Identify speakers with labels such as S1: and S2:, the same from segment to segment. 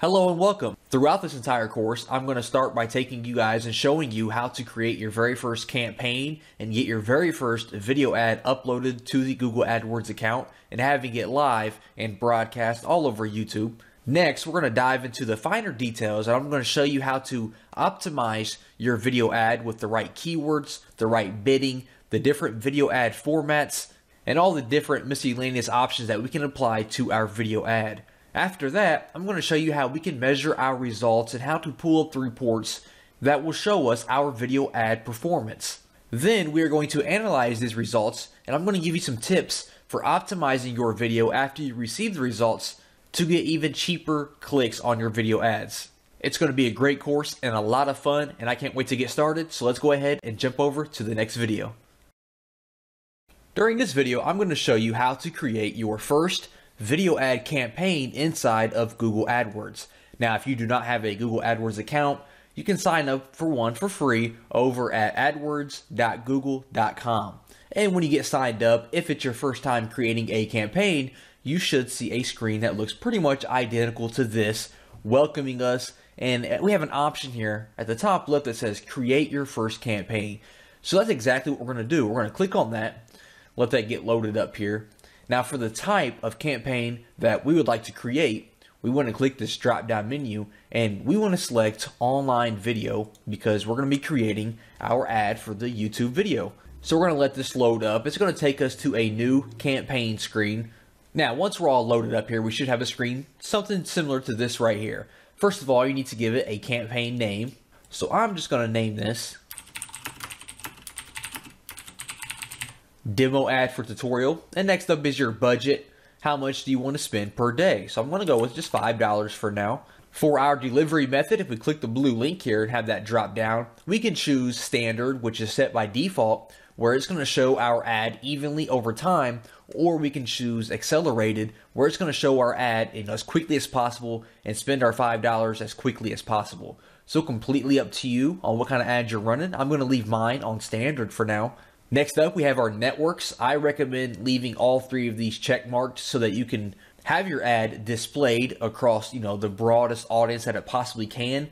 S1: Hello and welcome. Throughout this entire course, I'm going to start by taking you guys and showing you how to create your very first campaign and get your very first video ad uploaded to the Google AdWords account and having it live and broadcast all over YouTube. Next, we're going to dive into the finer details and I'm going to show you how to optimize your video ad with the right keywords, the right bidding, the different video ad formats, and all the different miscellaneous options that we can apply to our video ad. After that, I'm going to show you how we can measure our results and how to pull up the reports that will show us our video ad performance. Then we are going to analyze these results and I'm going to give you some tips for optimizing your video after you receive the results to get even cheaper clicks on your video ads. It's going to be a great course and a lot of fun and I can't wait to get started so let's go ahead and jump over to the next video. During this video, I'm going to show you how to create your first video ad campaign inside of Google AdWords. Now, if you do not have a Google AdWords account, you can sign up for one for free over at adwords.google.com. And when you get signed up, if it's your first time creating a campaign, you should see a screen that looks pretty much identical to this, welcoming us. And we have an option here at the top left that says create your first campaign. So that's exactly what we're going to do. We're going to click on that, let that get loaded up here. Now for the type of campaign that we would like to create, we want to click this drop down menu and we want to select online video because we're going to be creating our ad for the YouTube video. So we're going to let this load up. It's going to take us to a new campaign screen. Now, once we're all loaded up here, we should have a screen, something similar to this right here. First of all, you need to give it a campaign name. So I'm just going to name this demo ad for tutorial. And next up is your budget. How much do you want to spend per day? So I'm going to go with just $5 for now. For our delivery method, if we click the blue link here and have that drop down, we can choose standard, which is set by default, where it's going to show our ad evenly over time, or we can choose accelerated, where it's going to show our ad in as quickly as possible and spend our $5 as quickly as possible. So completely up to you on what kind of ad you're running. I'm going to leave mine on standard for now. Next up, we have our networks. I recommend leaving all three of these check marked so that you can have your ad displayed across, you know, the broadest audience that it possibly can.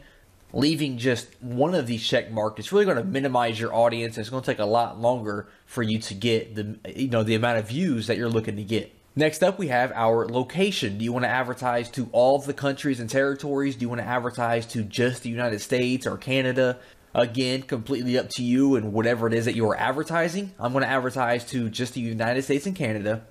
S1: Leaving just one of these check marked, it's really going to minimize your audience. It's going to take a lot longer for you to get the, you know, the amount of views that you're looking to get. Next up, we have our location. Do you want to advertise to all of the countries and territories? Do you want to advertise to just the United States or Canada? Again, completely up to you and whatever it is that you are advertising. I'm going to advertise to just the United States and Canada.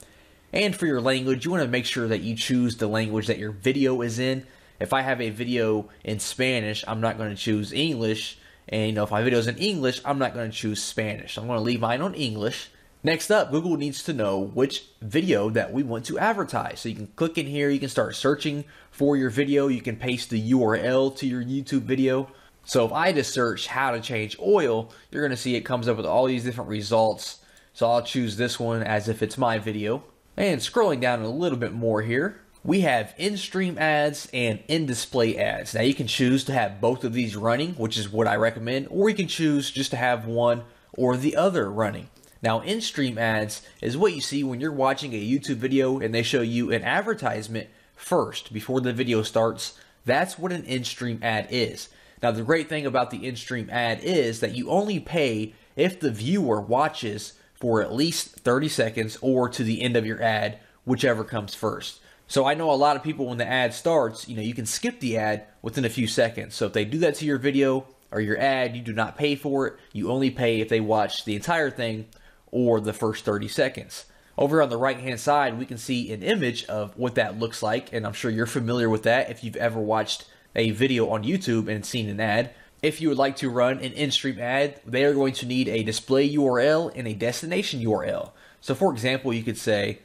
S1: And for your language, you want to make sure that you choose the language that your video is in. If I have a video in Spanish, I'm not going to choose English. And you know, if my video is in English, I'm not going to choose Spanish. I'm going to leave mine on English. Next up, Google needs to know which video that we want to advertise. So you can click in here, you can start searching for your video, you can paste the URL to your YouTube video. So if I just search how to change oil, you're going to see it comes up with all these different results. So I'll choose this one as if it's my video. And scrolling down a little bit more here, we have in-stream ads and in-display ads. Now you can choose to have both of these running, which is what I recommend, or you can choose just to have one or the other running. Now in-stream ads is what you see when you're watching a YouTube video and they show you an advertisement first before the video starts. That's what an in-stream ad is. Now, the great thing about the in-stream ad is that you only pay if the viewer watches for at least 30 seconds or to the end of your ad, whichever comes first. So I know a lot of people when the ad starts, you know, you can skip the ad within a few seconds. So if they do that to your video or your ad, you do not pay for it. You only pay if they watch the entire thing or the first 30 seconds. Over on the right hand side, we can see an image of what that looks like, and I'm sure you're familiar with that if you've ever watched a video on YouTube and seen an ad. If you would like to run an in-stream ad, they are going to need a display URL and a destination URL. So for example, you could say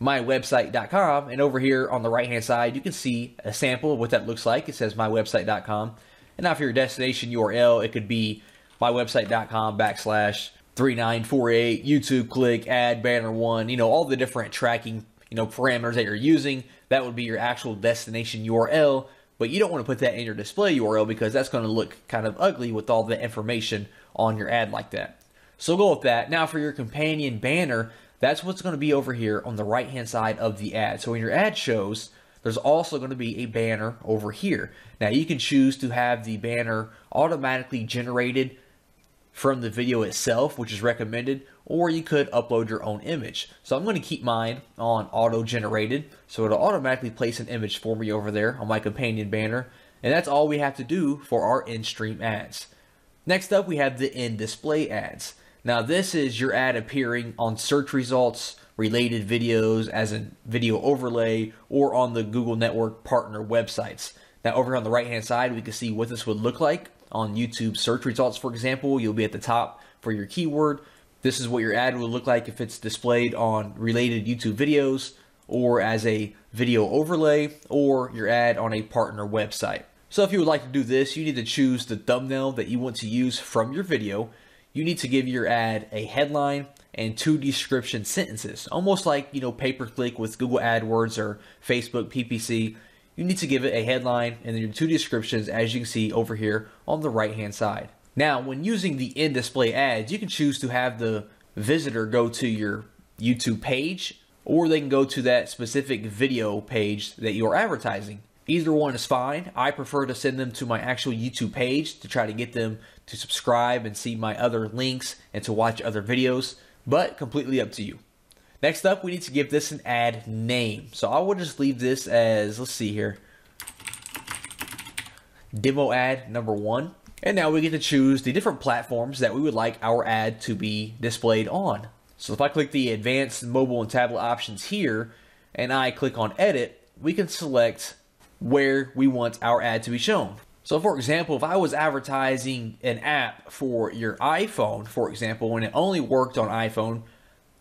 S1: mywebsite.com and over here on the right hand side you can see a sample of what that looks like. It says mywebsite.com. And now for your destination URL, it could be mywebsite.com backslash 3948 YouTube click ad banner one, you know, all the different tracking, you know, parameters that you're using that would be your actual destination URL, but you don't want to put that in your display URL because that's going to look kind of ugly with all the information on your ad like that. So go with that. Now for your companion banner, that's what's going to be over here on the right hand side of the ad. So when your ad shows, there's also going to be a banner over here. Now you can choose to have the banner automatically generated from the video itself, which is recommended, or you could upload your own image. So I'm going to keep mine on auto generated, so it'll automatically place an image for me over there on my companion banner, and that's all we have to do for our in-stream ads. Next up, we have the in-display ads. Now this is your ad appearing on search results, related videos as a video overlay, or on the Google Network partner websites. Now over on the right hand side, we can see what this would look like on YouTube search results, for example. You'll be at the top for your keyword. This is what your ad will look like if it's displayed on related YouTube videos or as a video overlay or your ad on a partner website. So if you would like to do this, you need to choose the thumbnail that you want to use from your video. You need to give your ad a headline and two description sentences, almost like, you know, pay-per-click with Google AdWords or Facebook PPC you need to give it a headline and then two descriptions as you can see over here on the right hand side. Now, when using the in-display ads, you can choose to have the visitor go to your YouTube page or they can go to that specific video page that you're advertising. Either one is fine. I prefer to send them to my actual YouTube page to try to get them to subscribe and see my other links and to watch other videos, but completely up to you. Next up, we need to give this an ad name. So I will just leave this as, let's see here, demo ad number one. And now we get to choose the different platforms that we would like our ad to be displayed on. So if I click the advanced mobile and tablet options here, and I click on edit, we can select where we want our ad to be shown. So for example, if I was advertising an app for your iPhone, for example, and it only worked on iPhone,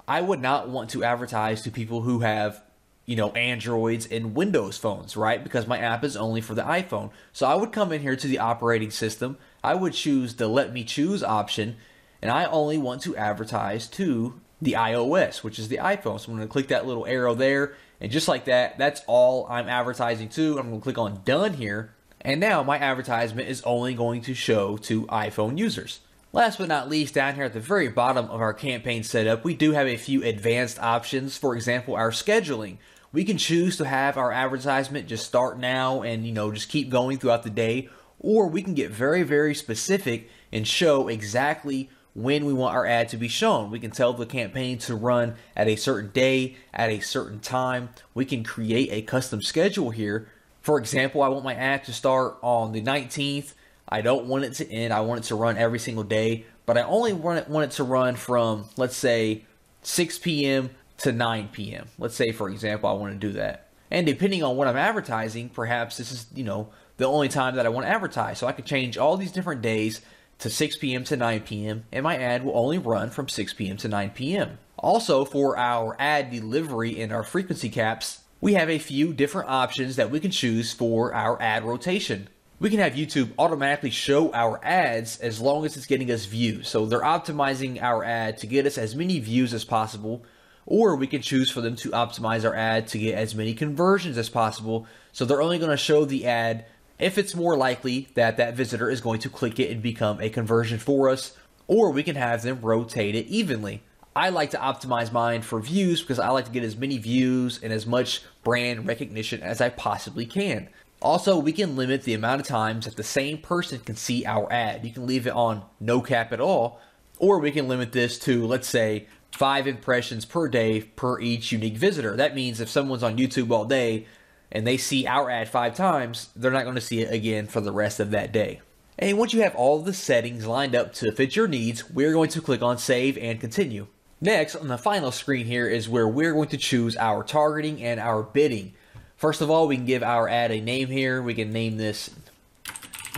S1: I would not want to advertise to people who have, you know, Androids and Windows phones, right? Because my app is only for the iPhone. So I would come in here to the operating system. I would choose the let me choose option, and I only want to advertise to the iOS, which is the iPhone. So I'm going to click that little arrow there, and just like that, that's all I'm advertising to. I'm going to click on done here, and now my advertisement is only going to show to iPhone users. Last but not least, down here at the very bottom of our campaign setup, we do have a few advanced options. For example, our scheduling. We can choose to have our advertisement just start now and, you know, just keep going throughout the day, or we can get very, very specific and show exactly when we want our ad to be shown. We can tell the campaign to run at a certain day, at a certain time. We can create a custom schedule here. For example, I want my ad to start on the 19th I don't want it to end. I want it to run every single day, but I only want it, want it to run from, let's say, 6 p.m. to 9 p.m. Let's say, for example, I want to do that. And depending on what I'm advertising, perhaps this is, you know, the only time that I want to advertise. So I could change all these different days to 6 p.m. to 9 p.m. and my ad will only run from 6 p.m. to 9 p.m. Also, for our ad delivery and our frequency caps, we have a few different options that we can choose for our ad rotation we can have YouTube automatically show our ads as long as it's getting us views. So they're optimizing our ad to get us as many views as possible, or we can choose for them to optimize our ad to get as many conversions as possible. So they're only going to show the ad if it's more likely that that visitor is going to click it and become a conversion for us, or we can have them rotate it evenly. I like to optimize mine for views because I like to get as many views and as much brand recognition as I possibly can. Also, we can limit the amount of times that the same person can see our ad. You can leave it on no cap at all, or we can limit this to, let's say, five impressions per day per each unique visitor. That means if someone's on YouTube all day and they see our ad five times, they're not going to see it again for the rest of that day. And once you have all the settings lined up to fit your needs, we're going to click on Save and Continue. Next, on the final screen here is where we're going to choose our targeting and our bidding. First of all, we can give our ad a name here. We can name this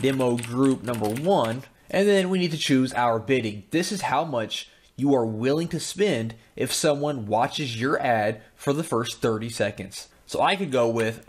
S1: demo group number one. And then we need to choose our bidding. This is how much you are willing to spend if someone watches your ad for the first 30 seconds. So I could go with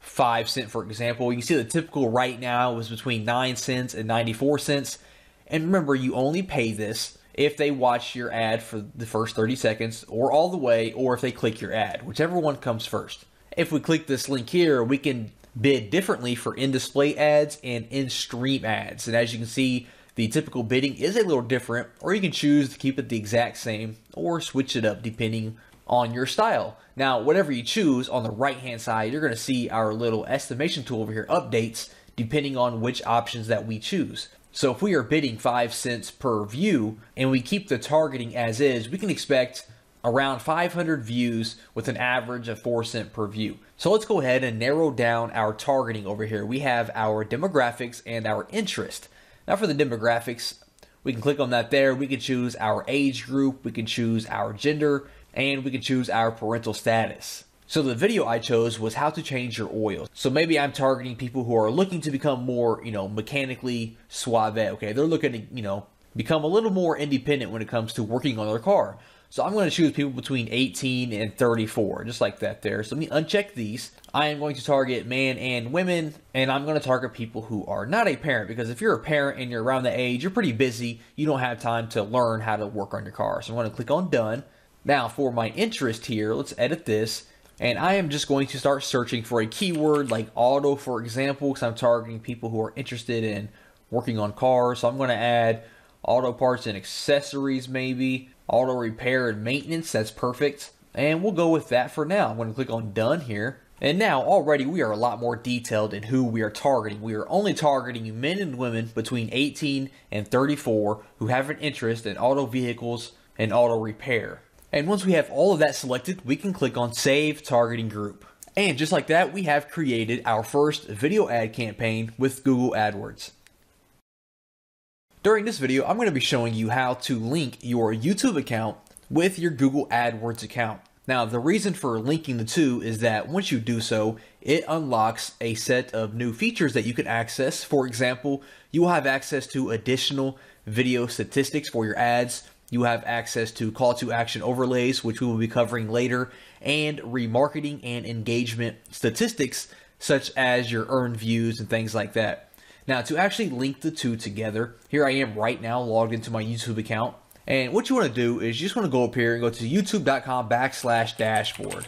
S1: 5 cent for example. You can see the typical right now was between 9 cents and 94 cents. And remember, you only pay this if they watch your ad for the first 30 seconds or all the way or if they click your ad, whichever one comes first if we click this link here, we can bid differently for in-display ads and in-stream ads. And as you can see, The typical bidding is a little different, or you can choose to keep it the exact same or switch it up depending on your style. Now, whatever you choose, on the right hand side, you're going to see our little estimation tool over here updates depending on which options that we choose. So if we are bidding 5 cents per view and we keep the targeting as is, we can expect around 500 views with an average of 4 cent per view. So let's go ahead and narrow down our targeting over here. We have our demographics and our interest. Now for the demographics, we can click on that there. We can choose our age group, we can choose our gender, and we can choose our parental status. So the video I chose was how to change your oil. So maybe I'm targeting people who are looking to become more, you know, mechanically suave. Okay, they're looking to, you know, become a little more independent when it comes to working on their car. So I'm going to choose people between 18 and 34, just like that there. So let me uncheck these. I am going to target men and women, and I'm going to target people who are not a parent, because if you're a parent and you're around the age, you're pretty busy. You don't have time to learn how to work on your car. So I'm going to click on done. Now for my interest here, let's edit this. And I am just going to start searching for a keyword like auto, for example, because I'm targeting people who are interested in working on cars. So I'm going to add auto parts and accessories, maybe auto repair and maintenance. That's perfect. And we'll go with that for now. I'm going to click on done here. And now already we are a lot more detailed in who we are targeting. We are only targeting men and women between 18 and 34 who have an interest in auto vehicles and auto repair. And once we have all of that selected, we can click on Save Targeting Group. And just like that, we have created our first video ad campaign with Google AdWords. During this video, I'm going to be showing you how to link your YouTube account with your Google AdWords account. Now, the reason for linking the two is that once you do so, it unlocks a set of new features that you can access. For example, you will have access to additional video statistics for your ads, you have access to call to action overlays, which we will be covering later, and remarketing and engagement statistics, such as your earned views and things like that. Now, to actually link the two together, here I am right now logged into my YouTube account. And what you want to do is you just want to go up here and go to youtube.com backslash dashboard.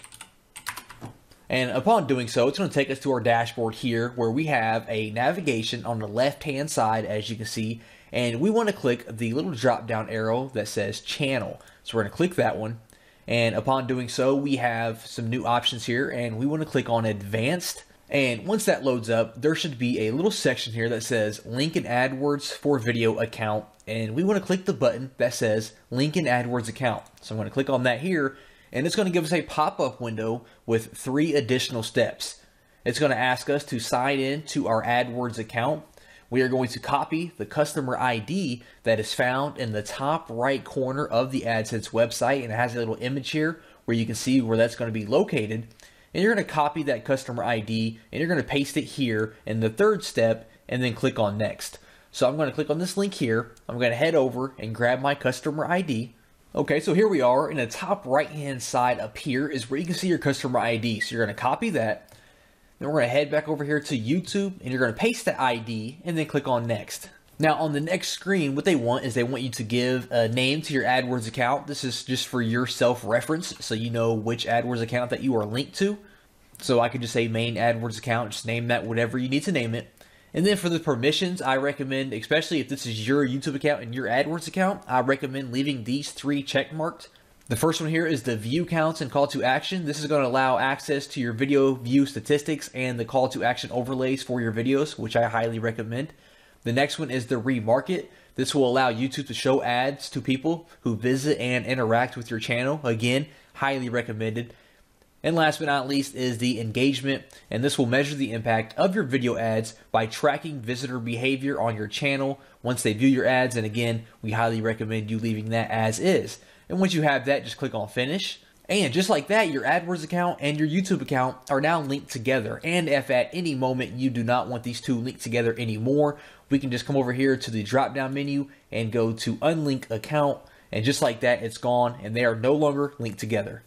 S1: And upon doing so, it's going to take us to our dashboard here where we have a navigation on the left hand side, as you can see, and we want to click the little drop down arrow that says channel. So we're going to click that one. And upon doing so, we have some new options here and we want to click on advanced. And once that loads up, there should be a little section here that says link in AdWords for video account. And we want to click the button that says link in AdWords account. So I'm going to click on that here and it's going to give us a pop-up window with three additional steps. It's going to ask us to sign in to our AdWords account we are going to copy the customer ID that is found in the top right corner of the AdSense website and it has a little image here where you can see where that's going to be located. And you're going to copy that customer ID and you're going to paste it here in the third step and then click on next. So I'm going to click on this link here. I'm going to head over and grab my customer ID. Okay, so here we are in the top right hand side up here is where you can see your customer ID. So you're going to copy that then we're going to head back over here to YouTube and you're going to paste the ID and then click on next. Now on the next screen, what they want is they want you to give a name to your AdWords account. This is just for your self-reference so you know which AdWords account that you are linked to. So I could just say main AdWords account, just name that whatever you need to name it. And then for the permissions, I recommend, especially if this is your YouTube account and your AdWords account, I recommend leaving these three check marked. The first one here is the view counts and call to action. This is going to allow access to your video view statistics and the call to action overlays for your videos, which I highly recommend. The next one is the remarket. This will allow YouTube to show ads to people who visit and interact with your channel. Again, highly recommended. And last but not least is the engagement, and this will measure the impact of your video ads by tracking visitor behavior on your channel once they view your ads. And again, we highly recommend you leaving that as is. And once you have that, just click on finish. And just like that, your AdWords account and your YouTube account are now linked together. And if at any moment you do not want these two linked together anymore, we can just come over here to the drop down menu and go to unlink account. And just like that, it's gone and they are no longer linked together.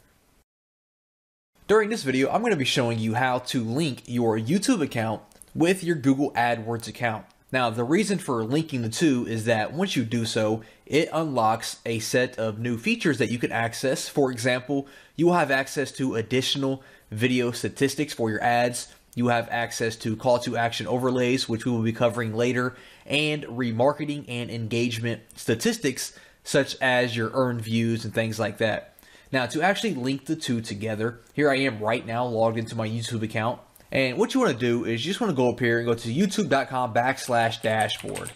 S1: During this video, I'm going to be showing you how to link your YouTube account with your Google AdWords account. Now, the reason for linking the two is that once you do so, it unlocks a set of new features that you can access. For example, you will have access to additional video statistics for your ads, You have access to call to action overlays, which we will be covering later, and remarketing and engagement statistics, such as your earned views and things like that. Now, to actually link the two together, here I am right now logged into my YouTube account. And what you want to do is you just want to go up here and go to youtube.com backslash dashboard.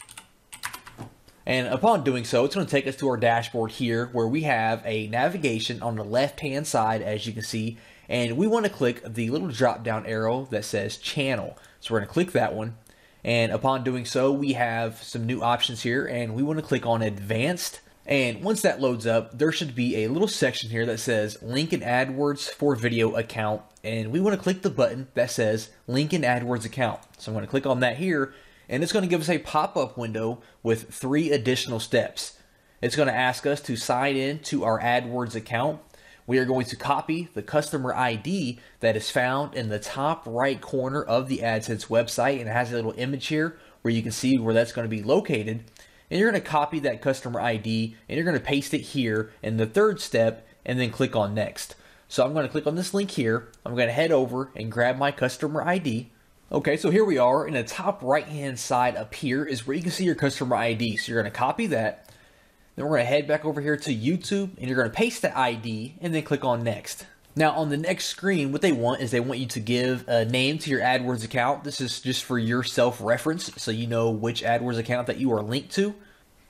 S1: And upon doing so, it's going to take us to our dashboard here where we have a navigation on the left hand side, as you can see. And we want to click the little drop down arrow that says channel. So we're going to click that one. And upon doing so, we have some new options here and we want to click on advanced. And once that loads up, there should be a little section here that says link in AdWords for video account. And we want to click the button that says link in AdWords account. So I'm going to click on that here and it's going to give us a pop-up window with three additional steps. It's going to ask us to sign in to our AdWords account. We are going to copy the customer ID that is found in the top right corner of the AdSense website and it has a little image here where you can see where that's going to be located. And you're going to copy that customer ID and you're going to paste it here in the third step and then click on next. So I'm going to click on this link here. I'm going to head over and grab my customer ID. Okay, so here we are in the top right hand side up here is where you can see your customer ID. So you're going to copy that. Then we're going to head back over here to YouTube and you're going to paste the ID and then click on next. Now on the next screen, what they want is they want you to give a name to your AdWords account. This is just for your self-reference so you know which AdWords account that you are linked to.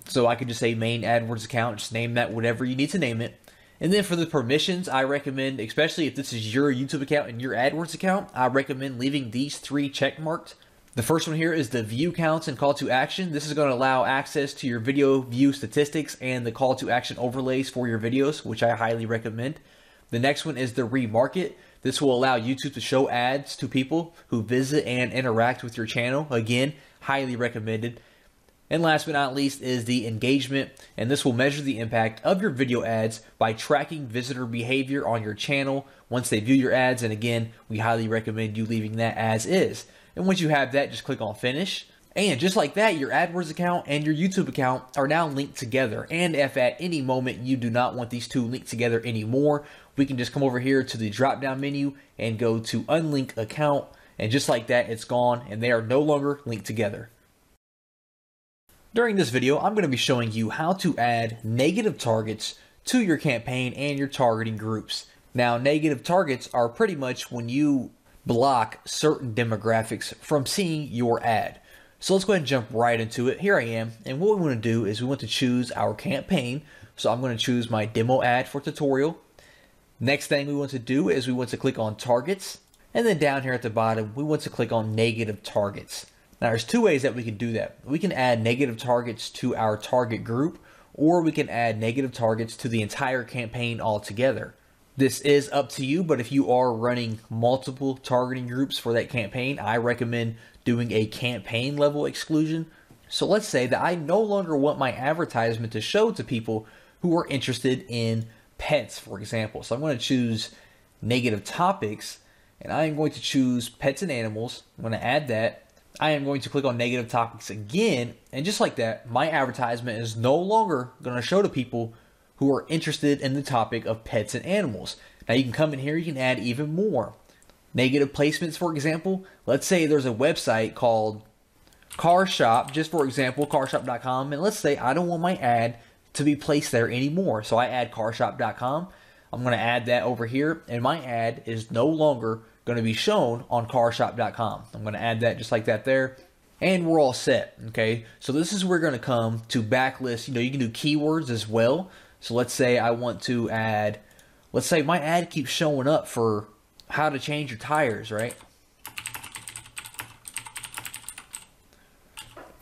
S1: So I could just say main AdWords account, just name that whatever you need to name it. And then for the permissions, I recommend, especially if this is your YouTube account and your AdWords account, I recommend leaving these three check marked. The first one here is the view counts and call to action. This is going to allow access to your video view statistics and the call to action overlays for your videos, which I highly recommend. The next one is the remarket. This will allow YouTube to show ads to people who visit and interact with your channel. Again, highly recommended. And last but not least is the engagement, and this will measure the impact of your video ads by tracking visitor behavior on your channel once they view your ads. And again, we highly recommend you leaving that as is. And once you have that, just click on finish. And just like that, your AdWords account and your YouTube account are now linked together. And if at any moment you do not want these two linked together anymore, we can just come over here to the drop down menu and go to unlink account. And just like that, it's gone and they are no longer linked together. During this video, I'm going to be showing you how to add negative targets to your campaign and your targeting groups. Now, negative targets are pretty much when you block certain demographics from seeing your ad. So let's go ahead and jump right into it. Here I am, and what we want to do is we want to choose our campaign. So I'm going to choose my demo ad for tutorial. Next thing we want to do is we want to click on targets, and then down here at the bottom, we want to click on negative targets. Now, there's two ways that we can do that. We can add negative targets to our target group, or we can add negative targets to the entire campaign altogether. This is up to you, but if you are running multiple targeting groups for that campaign, I recommend doing a campaign level exclusion. So let's say that I no longer want my advertisement to show to people who are interested in pets, for example. So I'm going to choose negative topics, and I am going to choose pets and animals. I'm going to add that. I am going to click on negative topics again. And just like that, my advertisement is no longer going to show to people who are interested in the topic of pets and animals. Now you can come in here, you can add even more. Negative placements, for example, let's say there's a website called Car Shop, just for example, carshop.com, and let's say I don't want my ad to be placed there anymore. So I add carshop.com. I'm going to add that over here, and my ad is no longer going to be shown on carshop.com. I'm going to add that just like that there. And we're all set. Okay. So this is where we're going to come to backlist. You know, you can do keywords as well. So let's say I want to add, let's say my ad keeps showing up for how to change your tires, right?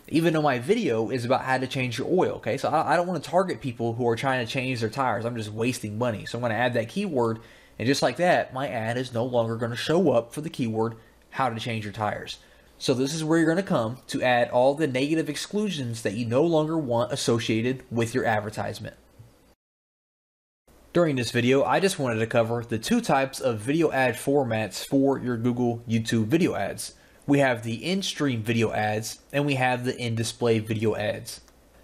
S1: Even though my video is about how to change your oil, okay? So I, I don't want to target people who are trying to change their tires. I'm just wasting money. So I'm going to add that keyword and just like that, my ad is no longer going to show up for the keyword how to change your tires. So this is where you're going to come to add all the negative exclusions that you no longer want associated with your advertisement. During this video, I just wanted to cover the two types of video ad formats for your Google YouTube video ads. We have the in-stream video ads and we have the in-display video ads.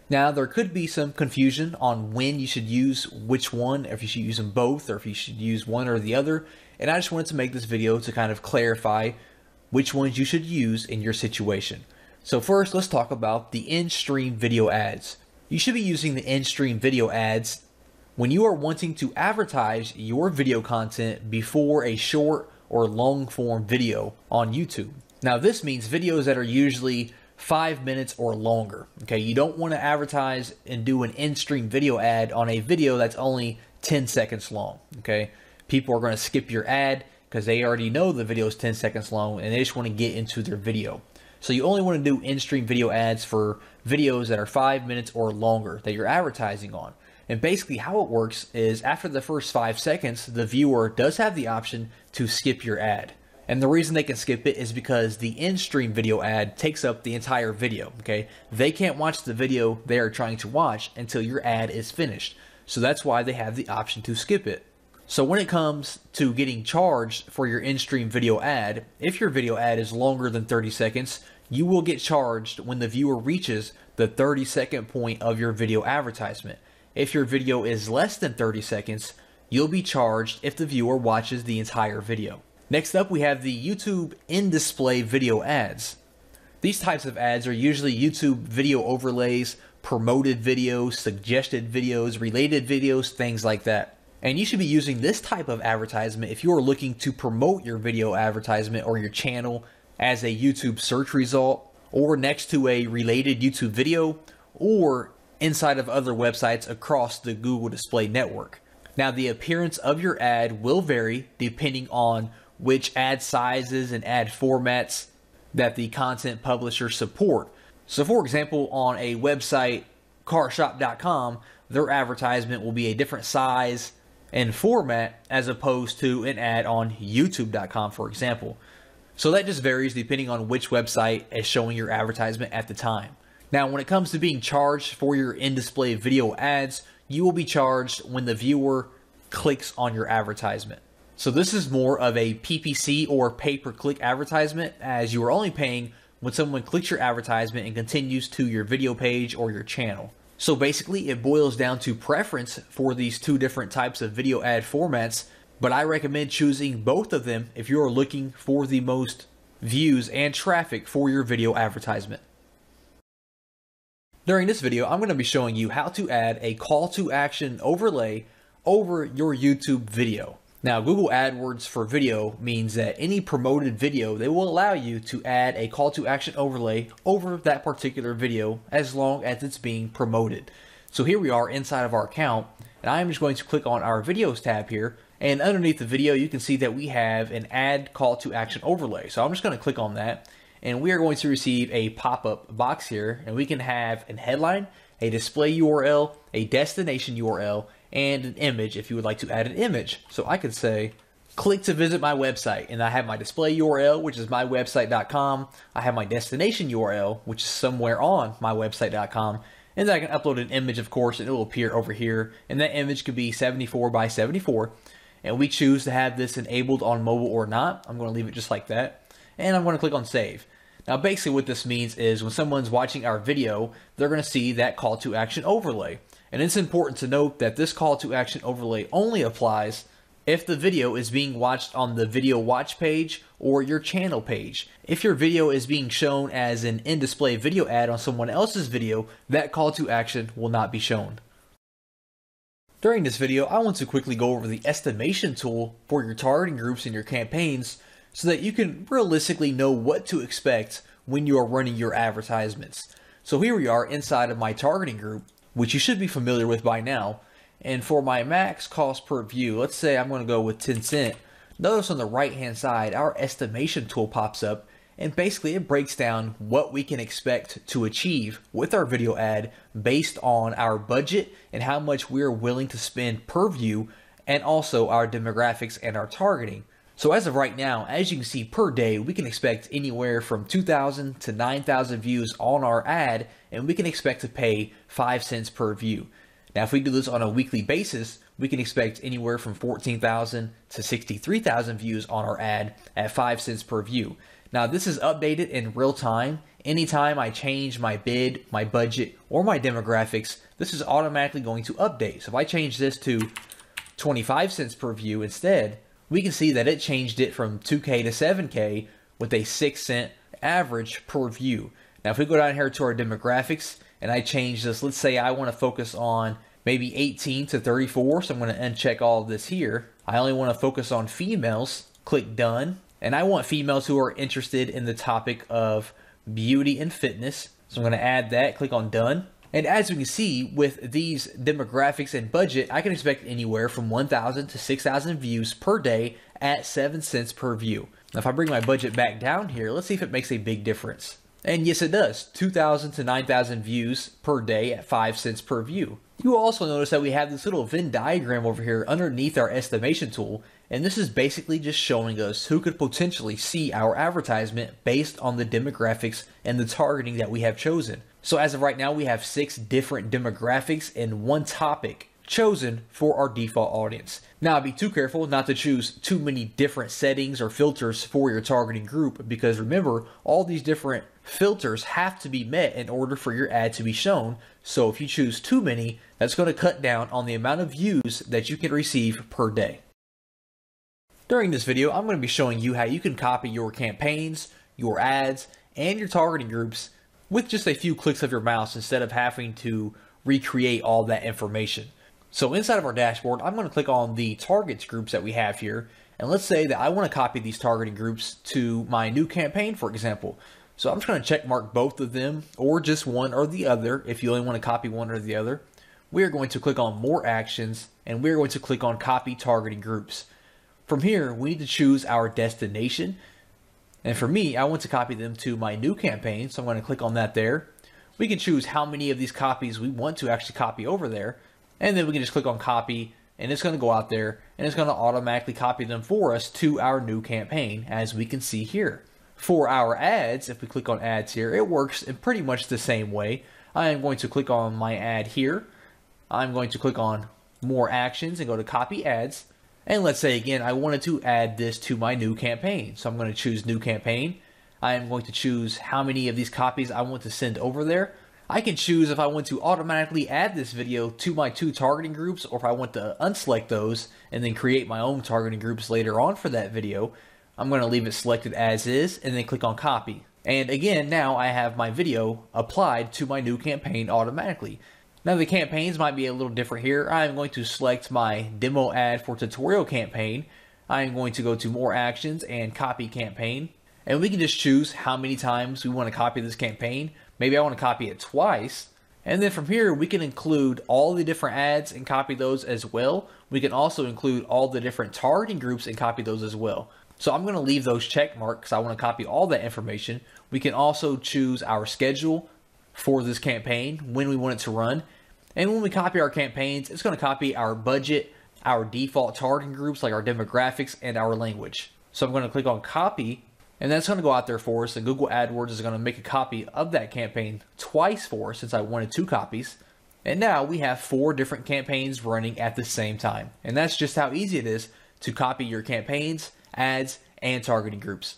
S1: Now, there could be some confusion on when you should use which one, if you should use them both, or if you should use one or the other. And I just wanted to make this video to kind of clarify which ones you should use in your situation. So first, let's talk about the in-stream video ads. You should be using the in-stream video ads when you are wanting to advertise your video content before a short or long form video on YouTube. Now, this means videos that are usually five minutes or longer. Okay, you don't want to advertise and do an in stream video ad on a video that's only 10 seconds long. Okay, people are going to skip your ad because they already know the video is 10 seconds long and they just want to get into their video. So you only want to do in stream video ads for videos that are five minutes or longer that you're advertising on. And basically, how it works is after the first five seconds, the viewer does have the option to skip your ad. And the reason they can skip it is because the in-stream video ad takes up the entire video, okay? They can't watch the video they are trying to watch until your ad is finished. So that's why they have the option to skip it. So when it comes to getting charged for your in-stream video ad, if your video ad is longer than 30 seconds, you will get charged when the viewer reaches the 30 second point of your video advertisement. If your video is less than 30 seconds, you'll be charged if the viewer watches the entire video. Next up, we have the YouTube in-display video ads. These types of ads are usually YouTube video overlays, promoted videos, suggested videos, related videos, things like that. And you should be using this type of advertisement if you are looking to promote your video advertisement or your channel as a YouTube search result or next to a related YouTube video or inside of other websites across the Google Display Network. Now, the appearance of your ad will vary depending on which ad sizes and ad formats that the content publishers support. So, for example, on a website, carshop.com, their advertisement will be a different size and format as opposed to an ad on youtube.com, for example. So that just varies depending on which website is showing your advertisement at the time. Now, when it comes to being charged for your in display video ads, you will be charged when the viewer clicks on your advertisement. So this is more of a PPC or pay per click advertisement as you are only paying when someone clicks your advertisement and continues to your video page or your channel. So basically, it boils down to preference for these two different types of video ad formats, but I recommend choosing both of them if you are looking for the most views and traffic for your video advertisement. During this video, I'm going to be showing you how to add a call to action overlay over your YouTube video. Now, Google AdWords for video means that any promoted video, they will allow you to add a call to action overlay over that particular video as long as it's being promoted. So here we are inside of our account, and I'm just going to click on our videos tab here, and underneath the video, you can see that we have an add call to action overlay. So I'm just going to click on that, and we are going to receive a pop-up box here, and we can have an headline, a display URL, a destination URL, and an image if you would like to add an image. So I could say, click to visit my website, and I have my display URL, which is mywebsite.com. I have my destination URL, which is somewhere on mywebsite.com. And then I can upload an image, of course, and it will appear over here. And that image could be 74 by 74. And we choose to have this enabled on mobile or not. I'm going to leave it just like that. And I'm going to click on save. Now, basically, what this means is when someone's watching our video, they're going to see that call to action overlay. And it's important to note that this call to action overlay only applies if the video is being watched on the video watch page or your channel page. If your video is being shown as an in display video ad on someone else's video, that call to action will not be shown. During this video, I want to quickly go over the estimation tool for your targeting groups and your campaigns so that you can realistically know what to expect when you are running your advertisements. So here we are inside of my targeting group which you should be familiar with by now. And for my max cost per view, let's say I'm going to go with 10 cent. Notice on the right hand side, our estimation tool pops up and basically it breaks down what we can expect to achieve with our video ad based on our budget and how much we're willing to spend per view and also our demographics and our targeting. So as of right now, as you can see per day, we can expect anywhere from 2,000 to 9,000 views on our ad, and we can expect to pay 5 cents per view. Now, if we do this on a weekly basis, we can expect anywhere from 14,000 to 63,000 views on our ad at 5 cents per view. Now, this is updated in real time. Anytime I change my bid, my budget, or my demographics, this is automatically going to update. So if I change this to 25 cents per view instead, we can see that it changed it from 2K to 7K with a 6 cent average per view. Now, if we go down here to our demographics and I change this, let's say I want to focus on maybe 18 to 34, so I'm going to uncheck all of this here. I only want to focus on females, click done, and I want females who are interested in the topic of beauty and fitness. So I'm going to add that, click on done. And as we can see with these demographics and budget, I can expect anywhere from 1,000 to 6,000 views per day at 7 cents per view. Now if I bring my budget back down here, let's see if it makes a big difference. And yes, it does. 2,000 to 9,000 views per day at 5 cents per view. You will also notice that we have this little Venn diagram over here underneath our estimation tool, and this is basically just showing us who could potentially see our advertisement based on the demographics and the targeting that we have chosen. So as of right now, we have six different demographics and one topic chosen for our default audience. Now, be too careful not to choose too many different settings or filters for your targeting group because remember, all these different filters have to be met in order for your ad to be shown. So if you choose too many, that's going to cut down on the amount of views that you can receive per day. During this video, I'm going to be showing you how you can copy your campaigns, your ads, and your targeting groups with just a few clicks of your mouse instead of having to recreate all that information. So inside of our dashboard, I'm going to click on the targets groups that we have here. And let's say that I want to copy these targeting groups to my new campaign, for example. So I'm just going to check mark both of them or just one or the other if you only want to copy one or the other. We are going to click on more actions and we're going to click on copy targeting groups. From here, we need to choose our destination. And for me, I want to copy them to my new campaign. So I'm going to click on that there. We can choose how many of these copies we want to actually copy over there. And then we can just click on copy and it's going to go out there and it's going to automatically copy them for us to our new campaign as we can see here. For our ads, if we click on ads here, it works in pretty much the same way. I am going to click on my ad here. I'm going to click on more actions and go to copy ads. And let's say again, I wanted to add this to my new campaign. So I'm going to choose new campaign. I am going to choose how many of these copies I want to send over there. I can choose if I want to automatically add this video to my two targeting groups or if I want to unselect those and then create my own targeting groups later on for that video. I'm going to leave it selected as is and then click on copy. And again, now I have my video applied to my new campaign automatically. Now the campaigns might be a little different here. I'm going to select my demo ad for tutorial campaign. I'm going to go to more actions and copy campaign. And we can just choose how many times we want to copy this campaign. Maybe I want to copy it twice. And then from here, we can include all the different ads and copy those as well. We can also include all the different targeting groups and copy those as well. So I'm going to leave those check marks because I want to copy all that information. We can also choose our schedule for this campaign, when we want it to run. And when we copy our campaigns, it's going to copy our budget, our default targeting groups like our demographics and our language. So I'm going to click on copy and that's going to go out there for us. And Google AdWords is going to make a copy of that campaign twice for us since I wanted two copies. And now we have four different campaigns running at the same time. And that's just how easy it is to copy your campaigns, ads, and targeting groups.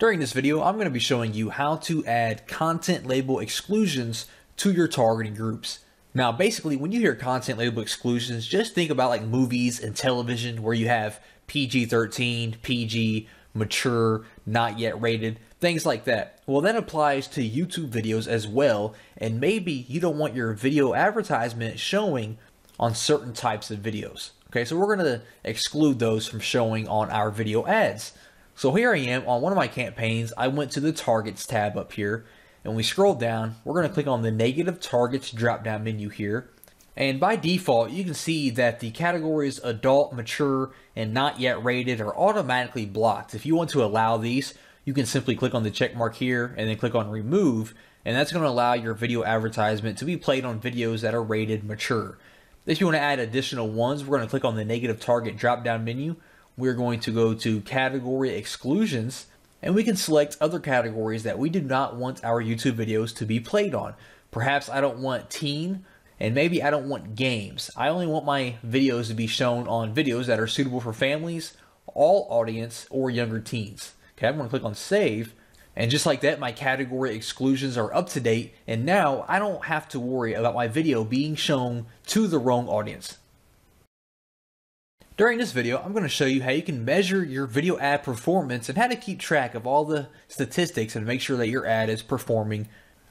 S1: During this video, I'm going to be showing you how to add content label exclusions to your targeting groups. Now, basically, when you hear content label exclusions, just think about like movies and television where you have PG 13, PG, mature, not yet rated, things like that. Well, that applies to YouTube videos as well, and maybe you don't want your video advertisement showing on certain types of videos. Okay, so we're going to exclude those from showing on our video ads. So here I am on one of my campaigns. I went to the targets tab up here and we scroll down. We're going to click on the negative targets drop down menu here. And by default, you can see that the categories adult, mature, and not yet rated are automatically blocked. If you want to allow these, you can simply click on the check mark here and then click on remove, and that's going to allow your video advertisement to be played on videos that are rated mature. If you want to add additional ones, we're going to click on the negative target drop down menu. We're going to go to category exclusions, and we can select other categories that we do not want our YouTube videos to be played on. Perhaps I don't want teen and maybe I don't want games. I only want my videos to be shown on videos that are suitable for families, all audience, or younger teens. Okay, I'm to click on save. And just like that, my category exclusions are up to date. And now I don't have to worry about my video being shown to the wrong audience. During this video, I'm going to show you how you can measure your video ad performance and how to keep track of all the statistics and make sure that your ad is performing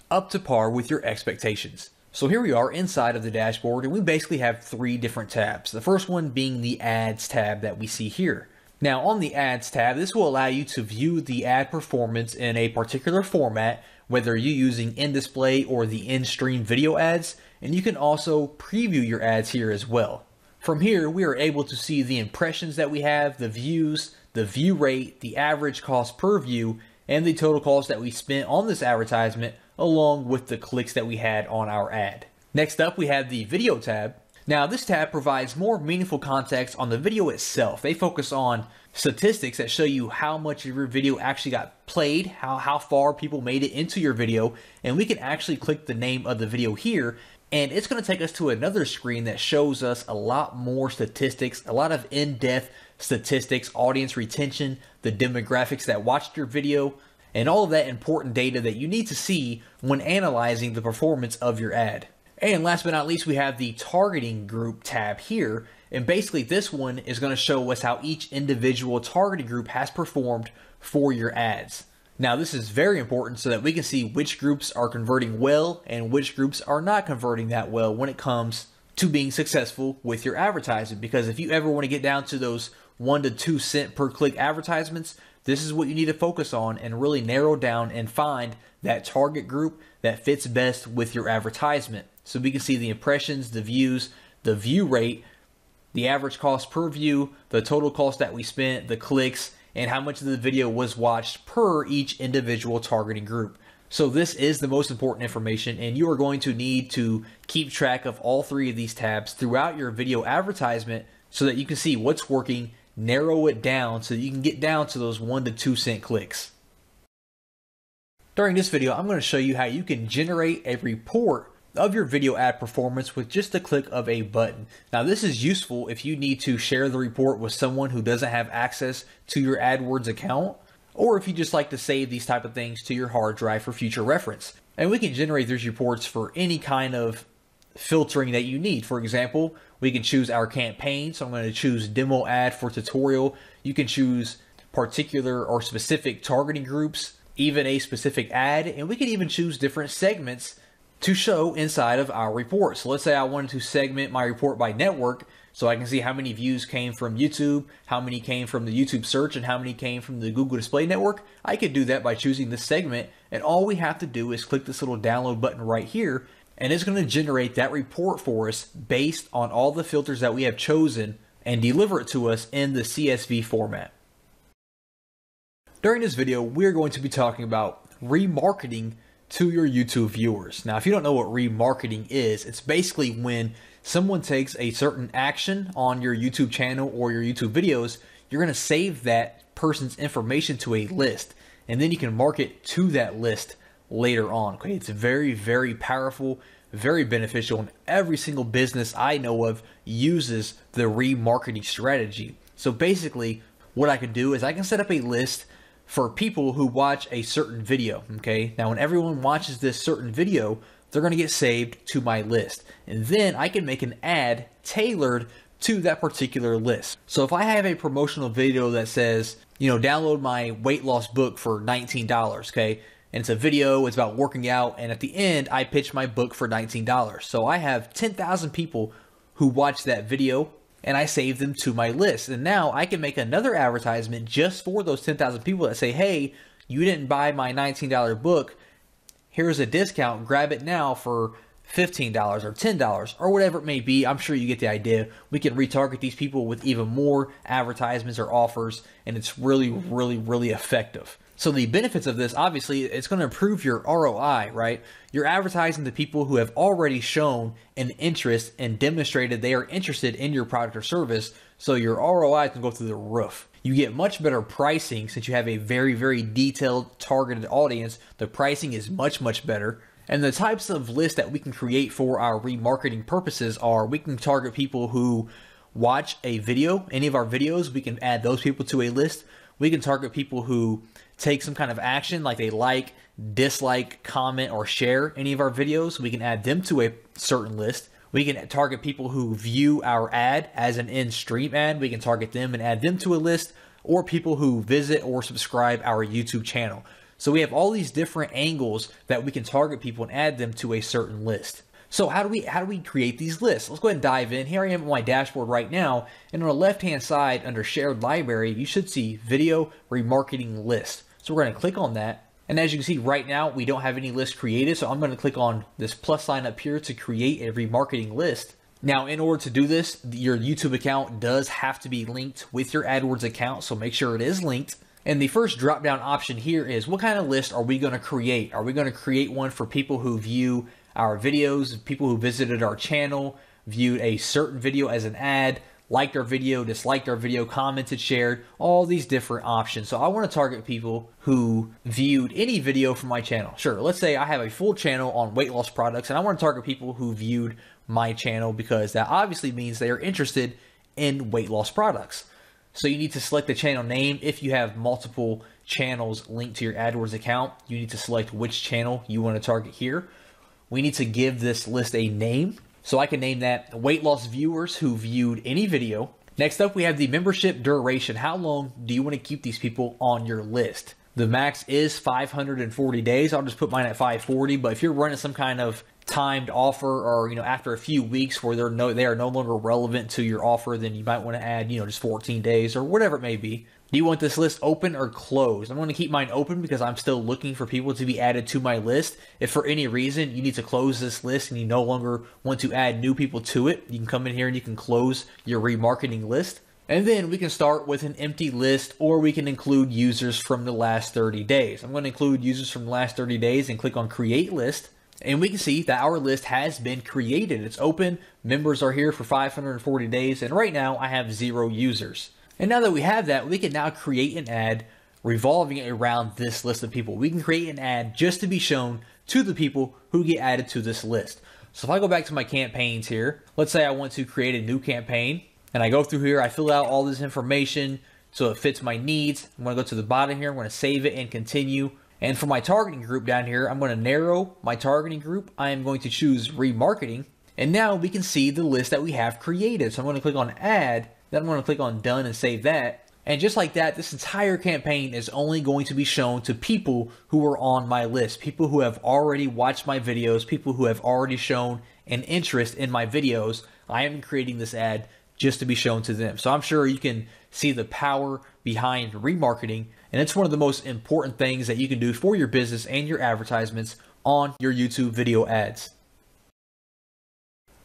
S1: up to par with your expectations. So here we are inside of the dashboard and we basically have three different tabs. The first one being the ads tab that we see here. Now on the ads tab, this will allow you to view the ad performance in a particular format, whether you're using in-display or the in-stream video ads, and you can also preview your ads here as well. From here, we are able to see the impressions that we have, the views, the view rate, the average cost per view, and the total cost that we spent on this advertisement, along with the clicks that we had on our ad. Next up, we have the video tab, now, this tab provides more meaningful context on the video itself. They focus on statistics that show you how much of your video actually got played, how, how far people made it into your video, and we can actually click the name of the video here and it's going to take us to another screen that shows us a lot more statistics, a lot of in-depth statistics, audience retention, the demographics that watched your video, and all of that important data that you need to see when analyzing the performance of your ad. And last but not least, we have the targeting group tab here. And basically this one is going to show us how each individual targeting group has performed for your ads. Now this is very important so that we can see which groups are converting well and which groups are not converting that well when it comes to being successful with your advertising. Because if you ever want to get down to those one to two cent per click advertisements, this is what you need to focus on and really narrow down and find that target group that fits best with your advertisement. So we can see the impressions, the views, the view rate, the average cost per view, the total cost that we spent, the clicks, and how much of the video was watched per each individual targeting group. So this is the most important information and you are going to need to keep track of all three of these tabs throughout your video advertisement so that you can see what's working, narrow it down so that you can get down to those one to two cent clicks. During this video, I'm going to show you how you can generate a report of your video ad performance with just a click of a button. Now this is useful if you need to share the report with someone who doesn't have access to your AdWords account or if you just like to save these type of things to your hard drive for future reference. And we can generate these reports for any kind of filtering that you need. For example, we can choose our campaign. So I'm going to choose demo ad for tutorial. You can choose particular or specific targeting groups, even a specific ad, and we can even choose different segments to show inside of our report. So let's say I wanted to segment my report by network so I can see how many views came from YouTube, how many came from the YouTube search, and how many came from the Google Display Network. I could do that by choosing this segment, and all we have to do is click this little download button right here, and it's going to generate that report for us based on all the filters that we have chosen and deliver it to us in the CSV format. During this video, we're going to be talking about remarketing to your YouTube viewers. Now, if you don't know what remarketing is, it's basically when someone takes a certain action on your YouTube channel or your YouTube videos, you're going to save that person's information to a list and then you can market to that list later on. Okay, it's very, very powerful, very beneficial, and every single business I know of uses the remarketing strategy. So basically, what I can do is I can set up a list for people who watch a certain video. Okay, now when everyone watches this certain video, they're going to get saved to my list. And then I can make an ad tailored to that particular list. So if I have a promotional video that says, you know, download my weight loss book for $19, okay? And it's a video, it's about working out, and at the end, I pitch my book for $19. So I have 10,000 people who watch that video and I save them to my list. And now I can make another advertisement just for those 10,000 people that say, hey, you didn't buy my $19 book. Here's a discount. Grab it now for $15 or $10 or whatever it may be. I'm sure you get the idea. We can retarget these people with even more advertisements or offers, and it's really, really, really effective. So the benefits of this, obviously, it's going to improve your ROI, right? You're advertising to people who have already shown an interest and demonstrated they are interested in your product or service. So your ROI can go through the roof. You get much better pricing since you have a very, very detailed targeted audience. The pricing is much, much better. And the types of lists that we can create for our remarketing purposes are we can target people who watch a video, any of our videos, we can add those people to a list. We can target people who take some kind of action, like they like, dislike, comment, or share any of our videos. We can add them to a certain list. We can target people who view our ad as an in stream ad. We can target them and add them to a list, or people who visit or subscribe our YouTube channel. So we have all these different angles that we can target people and add them to a certain list. So how do we how do we create these lists? Let's go ahead and dive in. Here I am on my dashboard right now, and on the left hand side under shared library, you should see video remarketing list. So we're going to click on that. And as you can see right now, we don't have any list created. So I'm going to click on this plus sign up here to create a remarketing list. Now, in order to do this, your YouTube account does have to be linked with your AdWords account. So make sure it is linked. And the first drop down option here is what kind of list are we going to create? Are we going to create one for people who view our videos, people who visited our channel, viewed a certain video as an ad, liked our video, disliked our video, commented, shared, all these different options. So I want to target people who viewed any video from my channel. Sure, let's say I have a full channel on weight loss products and I want to target people who viewed my channel because that obviously means they are interested in weight loss products. So you need to select the channel name. If you have multiple channels linked to your AdWords account, you need to select which channel you want to target here. We need to give this list a name. So I can name that weight loss viewers who viewed any video. Next up, we have the membership duration. How long do you want to keep these people on your list? The max is 540 days. I'll just put mine at 540. But if you're running some kind of timed offer or you know after a few weeks where they're no they are no longer relevant to your offer then you might want to add you know just 14 days or whatever it may be do you want this list open or closed i'm going to keep mine open because i'm still looking for people to be added to my list if for any reason you need to close this list and you no longer want to add new people to it you can come in here and you can close your remarketing list and then we can start with an empty list or we can include users from the last 30 days. I'm going to include users from the last 30 days and click on create list. And we can see that our list has been created. It's open. Members are here for 540 days. And right now I have zero users. And now that we have that, we can now create an ad revolving around this list of people. We can create an ad just to be shown to the people who get added to this list. So if I go back to my campaigns here, let's say I want to create a new campaign and I go through here, I fill out all this information so it fits my needs. I'm going to go to the bottom here. I'm to save it and continue. And for my targeting group down here, I'm going to narrow my targeting group. I am going to choose remarketing. And now we can see the list that we have created. So I'm going to click on add, then I'm going to click on done and save that. And just like that, this entire campaign is only going to be shown to people who are on my list, people who have already watched my videos, people who have already shown an interest in my videos. I am creating this ad just to be shown to them. So I'm sure you can see the power behind remarketing and it's one of the most important things that you can do for your business and your advertisements on your YouTube video ads.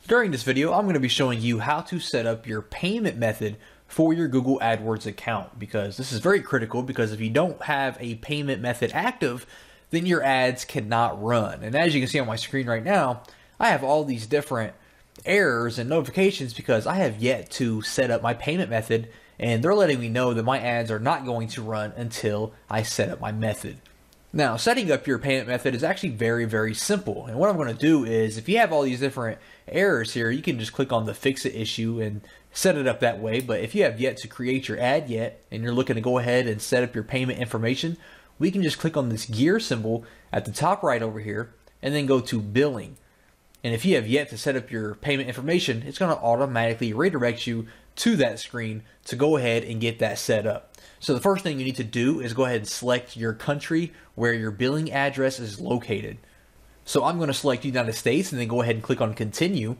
S1: During this video, I'm going to be showing you how to set up your payment method for your Google AdWords account because this is very critical because if you don't have a payment method active, then your ads cannot run. And as you can see on my screen right now, I have all these different errors and notifications because I have yet to set up my payment method and they're letting me know that my ads are not going to run until I set up my method. Now, setting up your payment method is actually very, very simple. And what I'm going to do is, if you have all these different errors here, you can just click on the fix it issue and set it up that way. But if you have yet to create your ad yet, and you're looking to go ahead and set up your payment information, we can just click on this gear symbol at the top right over here, and then go to billing. And if you have yet to set up your payment information, it's going to automatically redirect you to that screen to go ahead and get that set up. So the first thing you need to do is go ahead and select your country where your billing address is located. So I'm going to select United States and then go ahead and click on continue.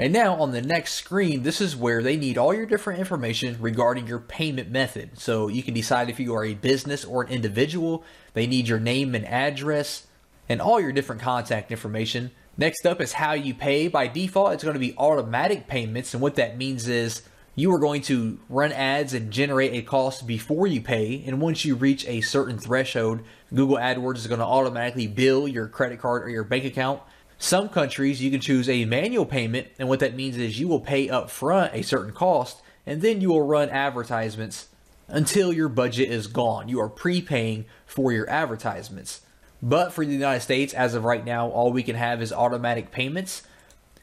S1: And now on the next screen, this is where they need all your different information regarding your payment method. So you can decide if you are a business or an individual. They need your name and address and all your different contact information. Next up is how you pay. By default, it's going to be automatic payments. And what that means is you are going to run ads and generate a cost before you pay. And once you reach a certain threshold, Google AdWords is going to automatically bill your credit card or your bank account. Some countries, you can choose a manual payment. And what that means is you will pay up front a certain cost and then you will run advertisements until your budget is gone. You are prepaying for your advertisements. But for the United States, as of right now, all we can have is automatic payments.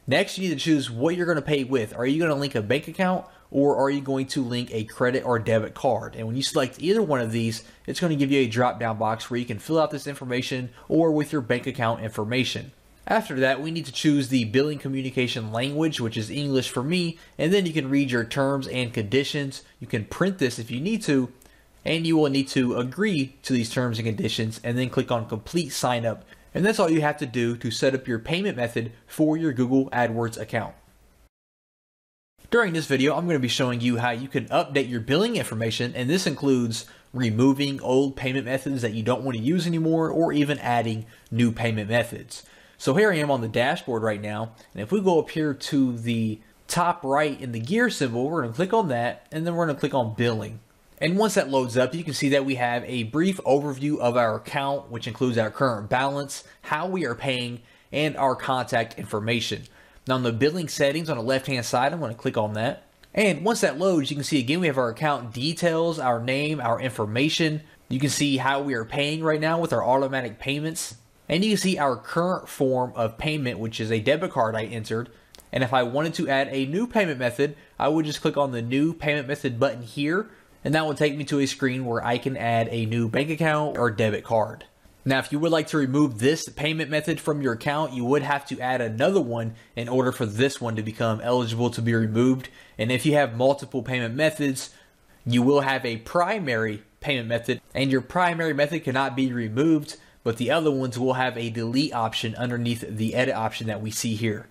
S1: Next, you need to choose what you're going to pay with. Are you going to link a bank account or are you going to link a credit or debit card? And when you select either one of these, it's going to give you a drop down box where you can fill out this information or with your bank account information. After that, we need to choose the billing communication language, which is English for me, and then you can read your terms and conditions. You can print this if you need to, and you will need to agree to these terms and conditions and then click on complete sign up. And that's all you have to do to set up your payment method for your Google AdWords account. During this video, I'm going to be showing you how you can update your billing information, and this includes removing old payment methods that you don't want to use anymore, or even adding new payment methods. So here I am on the dashboard right now, and if we go up here to the top right in the gear symbol, we're going to click on that, and then we're going to click on billing. And once that loads up, you can see that we have a brief overview of our account, which includes our current balance, how we are paying, and our contact information. Now on the billing settings on the left hand side, I'm going to click on that. And once that loads, you can see again we have our account details, our name, our information. You can see how we are paying right now with our automatic payments. And you can see our current form of payment, which is a debit card I entered. And if I wanted to add a new payment method, I would just click on the new payment method button here. And that will take me to a screen where I can add a new bank account or debit card. Now, if you would like to remove this payment method from your account, you would have to add another one in order for this one to become eligible to be removed. And if you have multiple payment methods, you will have a primary payment method, and your primary method cannot be removed, but the other ones will have a delete option underneath the edit option that we see here.